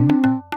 Música